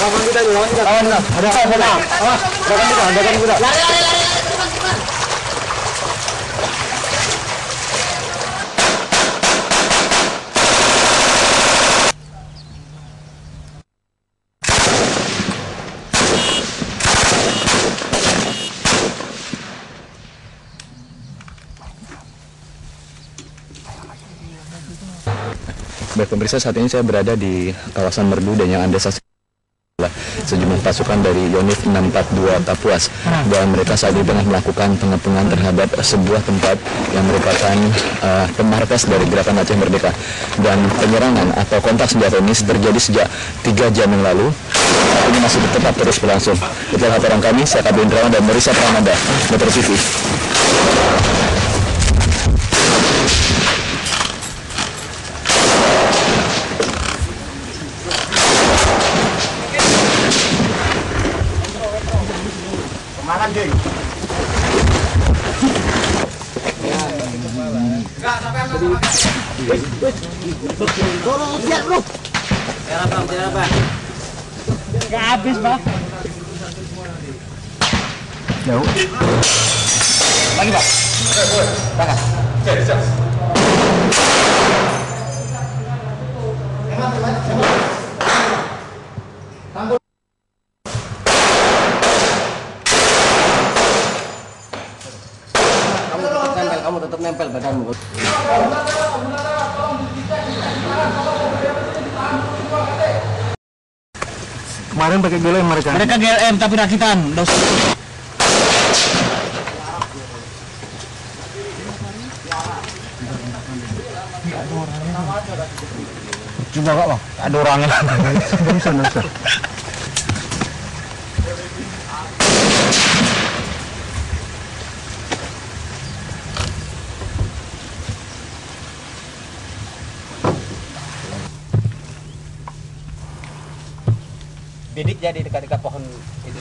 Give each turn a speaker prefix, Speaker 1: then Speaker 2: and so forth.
Speaker 1: 나갑니다, 나갑니다. 나갑니다, 나갑니다. 나갑니다,
Speaker 2: 나갑니다.
Speaker 3: Baik pemirsa, saat ini saya berada di kawasan Merdu dan yang Anda saksikan sejumlah pasukan dari Yonif 642 Kapuas dan mereka saat ini tengah melakukan pengepungan terhadap sebuah tempat yang merupakan uh, pemarkas dari Gerakan Aceh Merdeka. Dan penyerangan atau kontak senjata ini terjadi sejak tiga jam yang lalu. Saat ini masih tetap terus berlangsung. Itulah laporan kami saya Kabin Indrawan dan Marisa Pramanda Metro TV Makan, Ding. Enggak, sampean makan. Tolong
Speaker 2: lihat, Bang, Bang. Enggak habis, Bang.
Speaker 1: Jauh.
Speaker 2: Lagi, Bang. Oke, siap. Kamu tetap nempel, kamu
Speaker 1: tetap nempel badanmu. Kemarin pakai GLM mereka.
Speaker 2: Mereka GLM tapi rakitan. Dos.
Speaker 1: Coba kok, Bang. Ada orangnya. Bisa, bisa.
Speaker 2: bidik jadi dekat-dekat pohon itu.